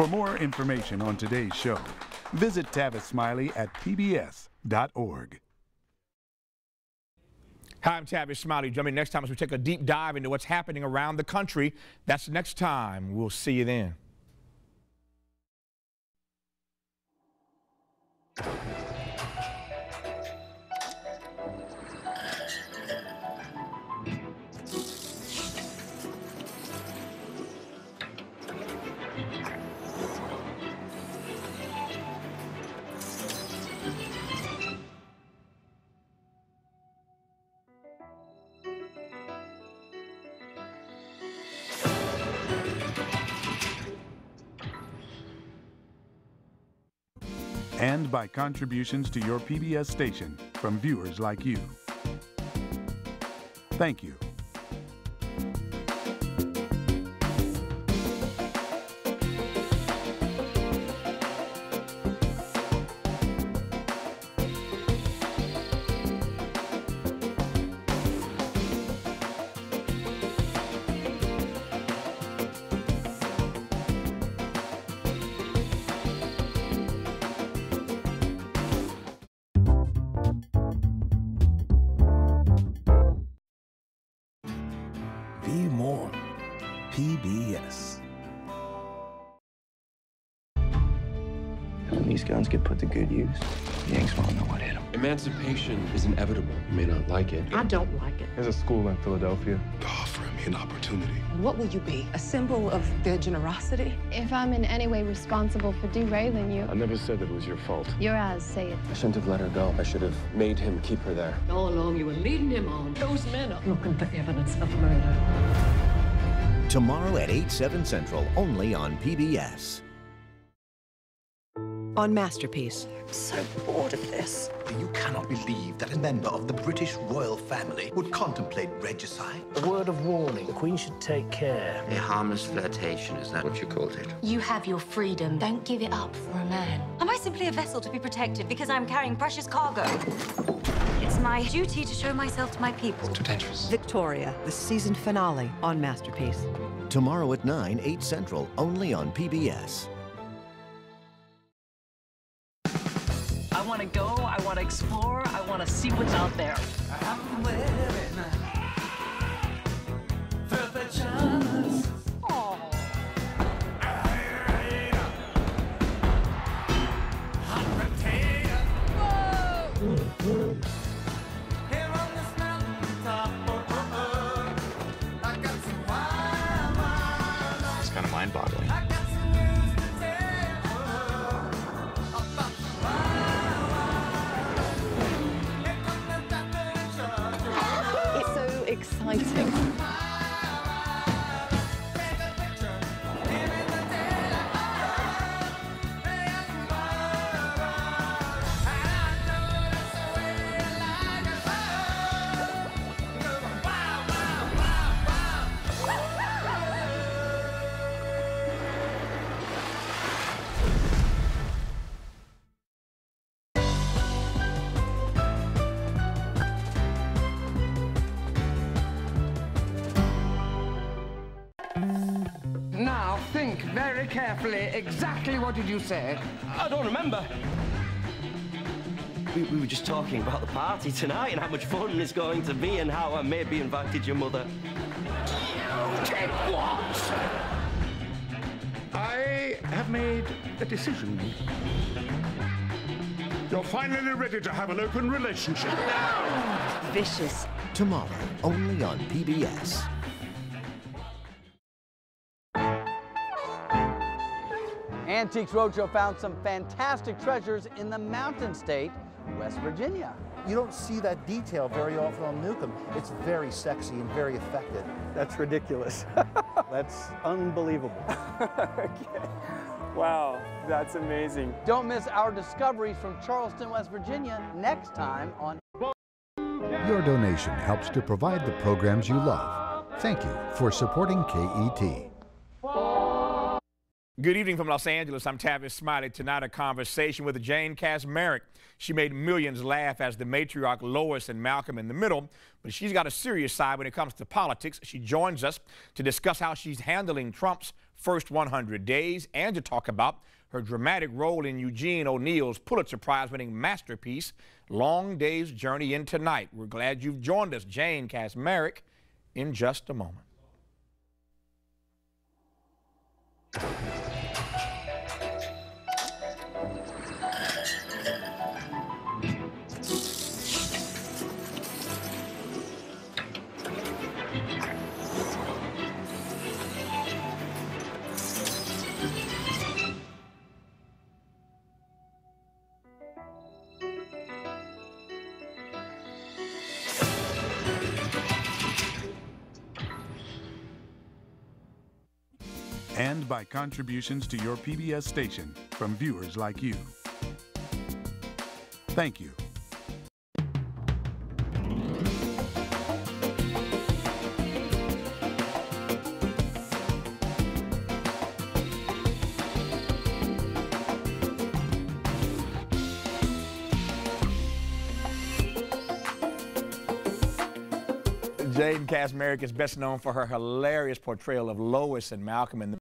For more information on today's show, visit Tavis Smiley at pbs.org. Hi, I'm Tavis Smiley. Join me next time as we take a deep dive into what's happening around the country. That's next time. We'll see you then. And by contributions to your PBS station from viewers like you. Thank you. PBS. When these guns get put to good use, the Yanks won't know what hit them. Emancipation is inevitable. You may not like it. I don't like it. There's a school in Philadelphia. Offer me an opportunity. What will you be? A symbol of their generosity? If I'm in any way responsible for derailing you, I never said that it was your fault. your eyes say it. I shouldn't have let her go. I should have made him keep her there. All along you were leading him on. Those men are looking for evidence of murder. Tomorrow at 8, 7 Central, only on PBS. On Masterpiece. I'm So bored of this. You cannot believe that a member of the British royal family would contemplate regicide. A word of warning. The Queen should take care. A harmless flirtation, is that what you called it? You have your freedom. Don't give it up for a man. Am I simply a vessel to be protected because I'm carrying precious cargo? It's my duty to show myself to my people. Too dangerous. Victoria, the season finale on Masterpiece. Tomorrow at 9, 8 Central, only on PBS. I want to go, I want to explore, I want to see what's out there. It's kind of mind-boggling. It's so exciting. Think very carefully. Exactly what did you say? I don't remember. We, we were just talking about the party tonight and how much fun it's going to be and how I maybe invited your mother. You Did what? I have made a decision. You're finally ready to have an open relationship. No! Vicious. Tomorrow, only on PBS. Antiques Roadshow found some fantastic treasures in the Mountain State, West Virginia. You don't see that detail very often on Newcomb. It's very sexy and very effective. That's ridiculous. That's unbelievable. okay. Wow, that's amazing. Don't miss our discoveries from Charleston, West Virginia next time on Your donation helps to provide the programs you love. Thank you for supporting KET. Good evening from Los Angeles. I'm Tavis Smiley. Tonight, a conversation with Jane Kaczmarek. She made millions laugh as the matriarch Lois and Malcolm in the Middle, but she's got a serious side when it comes to politics. She joins us to discuss how she's handling Trump's first 100 days and to talk about her dramatic role in Eugene O'Neill's Pulitzer Prize winning masterpiece, Long Day's Journey into Night. We're glad you've joined us, Jane Kaczmarek, in just a moment. Thank you. And by contributions to your PBS station from viewers like you. Thank you. Jane Kaczmarek is best known for her hilarious portrayal of Lois and Malcolm in the